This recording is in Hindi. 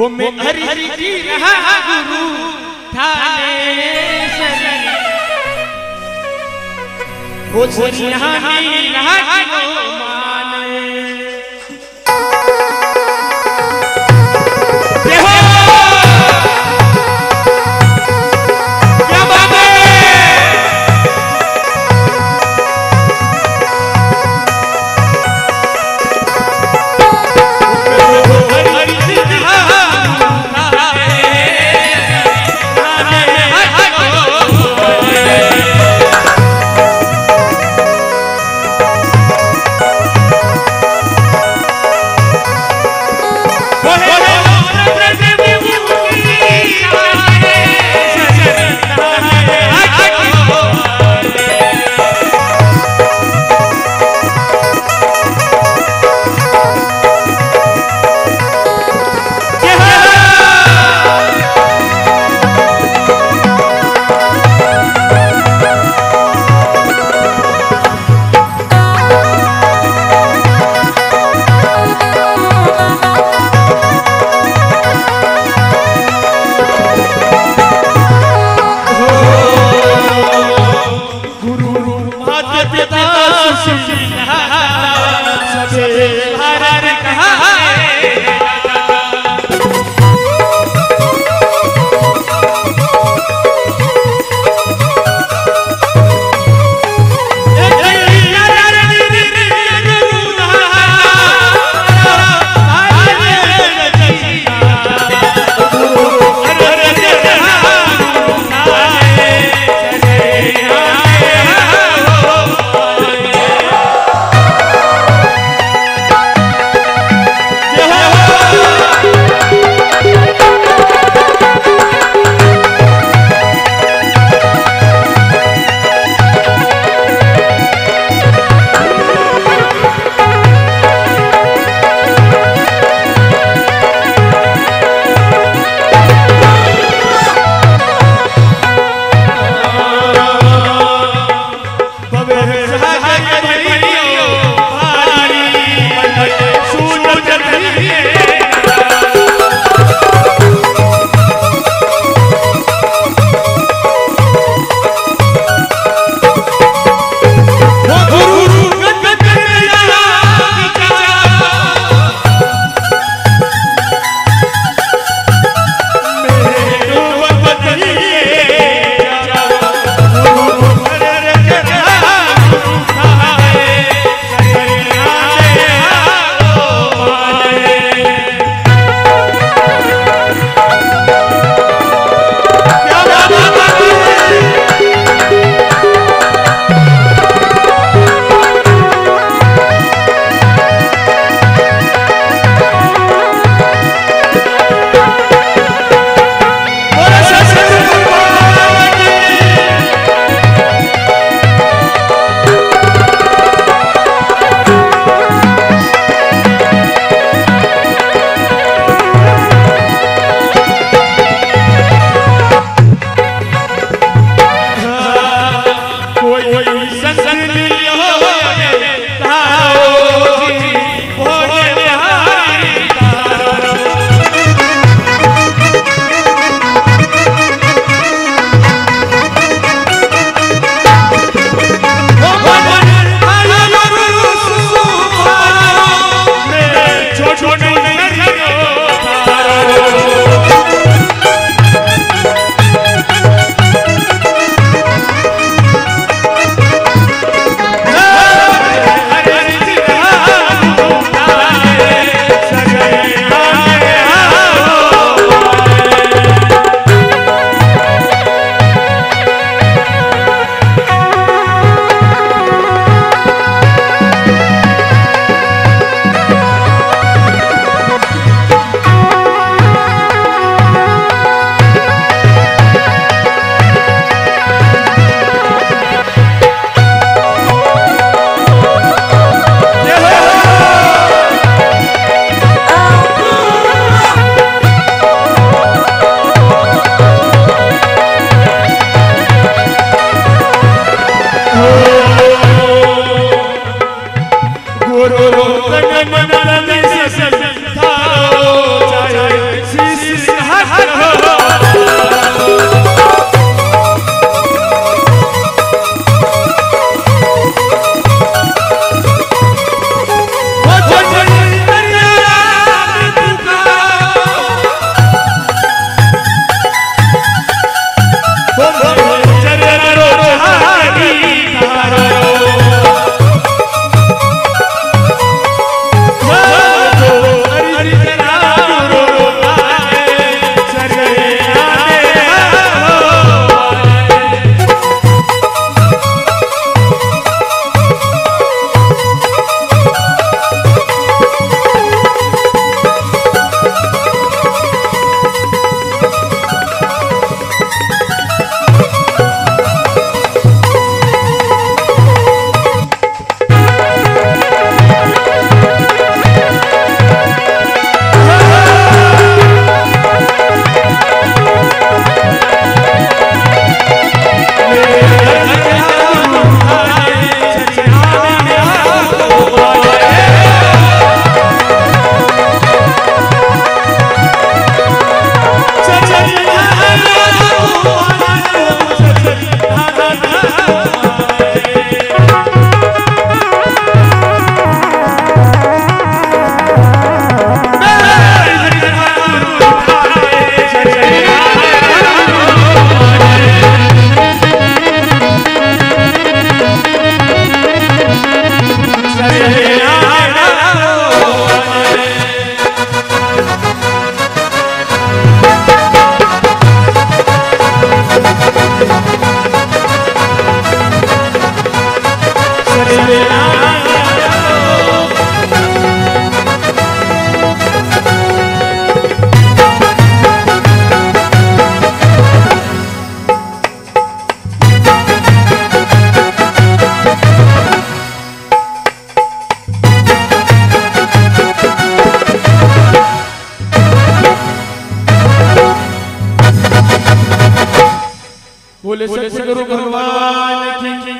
हो मैं हरि हरि की रहा गुरु। थानेश्वरी हो सरियानी रहा